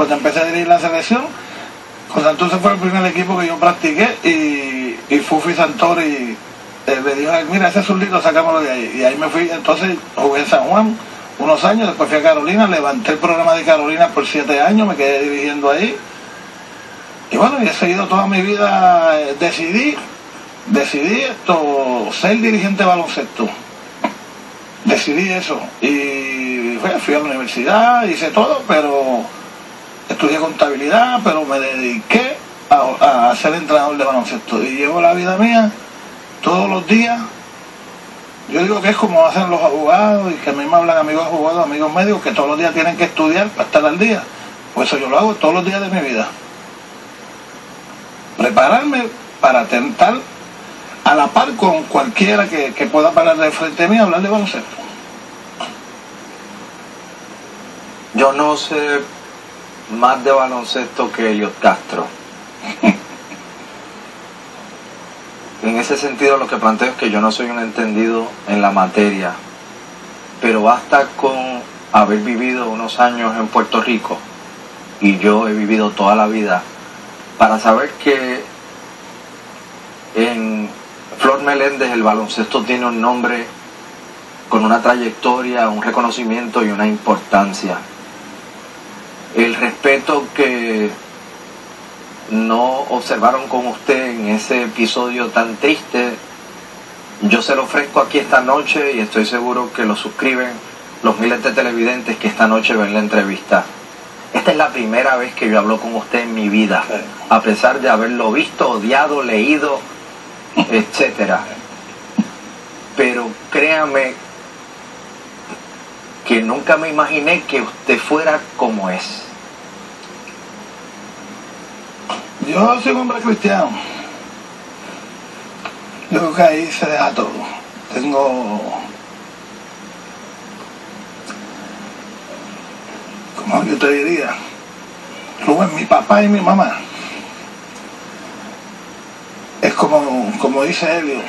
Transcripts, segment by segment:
cuando empecé a dirigir la selección, con Santurce fue el primer equipo que yo practiqué y, y Fufi Santori eh, me dijo, mira, ese zurdito, sacámoslo de ahí. Y ahí me fui, entonces jugué en San Juan unos años, después fui a Carolina, levanté el programa de Carolina por siete años, me quedé dirigiendo ahí. Y bueno, y he seguido toda mi vida, eh, decidí, decidí esto, ser dirigente de baloncesto. Decidí eso. Y fui, fui a la universidad, hice todo, pero estudié contabilidad, pero me dediqué a, a ser entrenador de baloncesto. Y llevo la vida mía todos los días. Yo digo que es como hacen los abogados y que a mí me hablan amigos abogados, amigos médicos, que todos los días tienen que estudiar para estar al día. Pues eso yo lo hago todos los días de mi vida. Prepararme para tentar a la par con cualquiera que, que pueda parar de frente a mí a hablar de baloncesto. Yo no sé más de baloncesto que Eliot Castro. en ese sentido lo que planteo es que yo no soy un entendido en la materia, pero basta con haber vivido unos años en Puerto Rico y yo he vivido toda la vida para saber que en Flor Meléndez el baloncesto tiene un nombre con una trayectoria, un reconocimiento y una importancia. El respeto que no observaron con usted en ese episodio tan triste, yo se lo ofrezco aquí esta noche y estoy seguro que lo suscriben los miles de televidentes que esta noche ven la entrevista. Esta es la primera vez que yo hablo con usted en mi vida, a pesar de haberlo visto, odiado, leído, etcétera. Pero créame que nunca me imaginé que usted fuera como es. Yo soy un hombre cristiano. Yo creo que ahí se deja todo. Tengo. Como yo te diría, Rubén, mi papá y mi mamá. Es como, como dice Helio,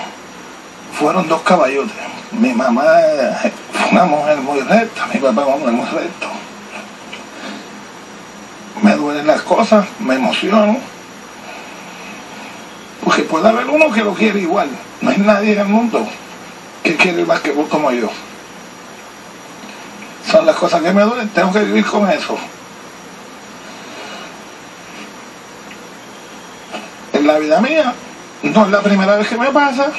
fueron dos caballotes. Mi mamá una mujer muy recta, mi papá un hombre muy recto. Me duelen las cosas, me emociono porque puede haber uno que lo quiere igual. No hay nadie en el mundo que quiere que vos como yo. Son las cosas que me duelen, tengo que vivir con eso. En la vida mía, no es la primera vez que me pasa,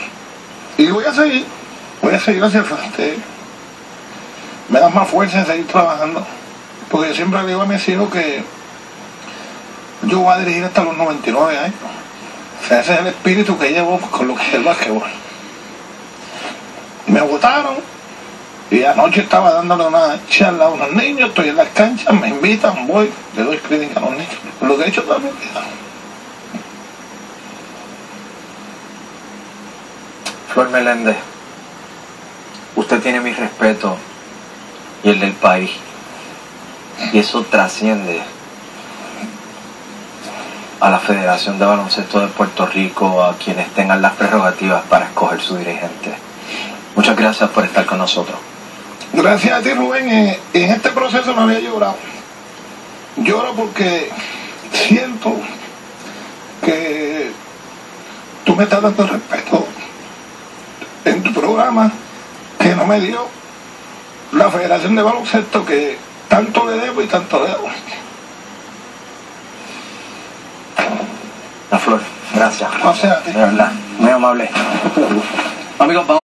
y voy a seguir, voy a seguir hacia el frente. Me da más fuerza en seguir trabajando, porque yo siempre digo a mis hijos que yo voy a dirigir hasta los 99 años. O sea, ese es el espíritu que llevo con lo que es el básquetbol. Me agotaron y anoche estaba dándole una charla a unos niños, estoy en las canchas, me invitan, voy, le doy clínica a los niños. Lo que he hecho vida. Flor Meléndez, usted tiene mi respeto y el del país. Y eso trasciende a la Federación de Baloncesto de Puerto Rico, a quienes tengan las prerrogativas para escoger su dirigente. Muchas gracias por estar con nosotros. Gracias a ti, Rubén. En, en este proceso no había llorado. Lloro porque siento que tú me estás dando respeto en tu programa que no me dio la Federación de Baloncesto que tanto le debo y tanto le debo. La flor, gracias. O sea, a ti. De verdad, muy amable. Amigos, vamos.